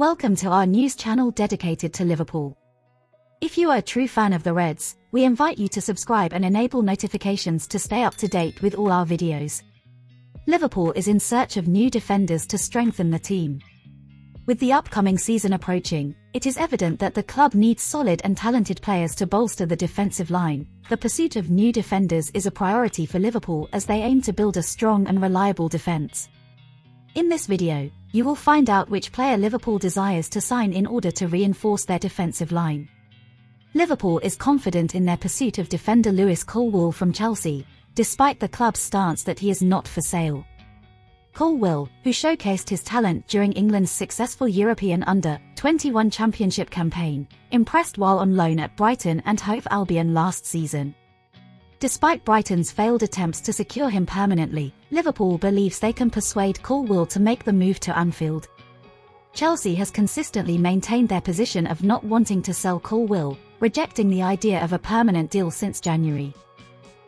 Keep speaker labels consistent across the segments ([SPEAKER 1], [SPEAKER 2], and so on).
[SPEAKER 1] Welcome to our news channel dedicated to Liverpool. If you are a true fan of the Reds, we invite you to subscribe and enable notifications to stay up to date with all our videos. Liverpool is in search of new defenders to strengthen the team. With the upcoming season approaching, it is evident that the club needs solid and talented players to bolster the defensive line. The pursuit of new defenders is a priority for Liverpool as they aim to build a strong and reliable defence. In this video, you will find out which player Liverpool desires to sign in order to reinforce their defensive line. Liverpool is confident in their pursuit of defender Lewis Colwill from Chelsea, despite the club's stance that he is not for sale. Colwill, who showcased his talent during England's successful European Under-21 Championship campaign, impressed while on loan at Brighton and Hove Albion last season. Despite Brighton's failed attempts to secure him permanently, Liverpool believes they can persuade Colwill to make the move to Anfield. Chelsea has consistently maintained their position of not wanting to sell Colwill, rejecting the idea of a permanent deal since January.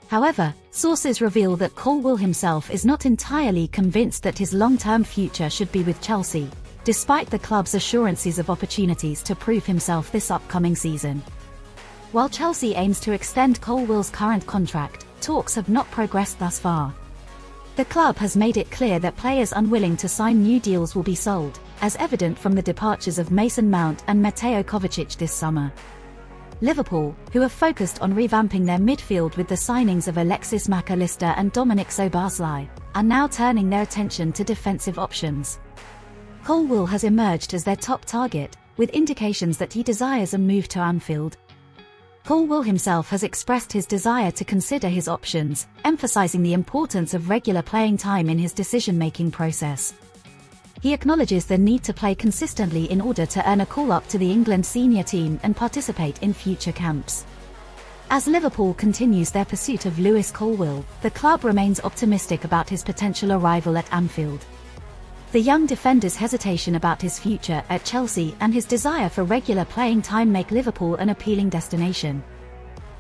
[SPEAKER 1] However, sources reveal that Colwill himself is not entirely convinced that his long-term future should be with Chelsea, despite the club's assurances of opportunities to prove himself this upcoming season. While Chelsea aims to extend Colwill's current contract, talks have not progressed thus far. The club has made it clear that players unwilling to sign new deals will be sold, as evident from the departures of Mason Mount and Mateo Kovacic this summer. Liverpool, who have focused on revamping their midfield with the signings of Alexis Mac Allister and Dominic Szoboszlai, are now turning their attention to defensive options. Colwill has emerged as their top target, with indications that he desires a move to Anfield, Colwill himself has expressed his desire to consider his options, emphasizing the importance of regular playing time in his decision-making process. He acknowledges the need to play consistently in order to earn a call-up to the England senior team and participate in future camps. As Liverpool continues their pursuit of Lewis Colwill, the club remains optimistic about his potential arrival at Anfield. The young defender's hesitation about his future at Chelsea and his desire for regular playing time make Liverpool an appealing destination.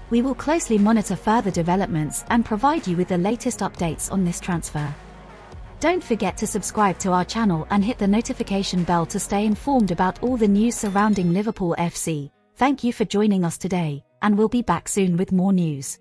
[SPEAKER 1] We will closely monitor further developments and provide you with the latest updates on this transfer. Don't forget to subscribe to our channel and hit the notification bell to stay informed about all the news surrounding Liverpool FC. Thank you for joining us today, and we'll be back soon with more news.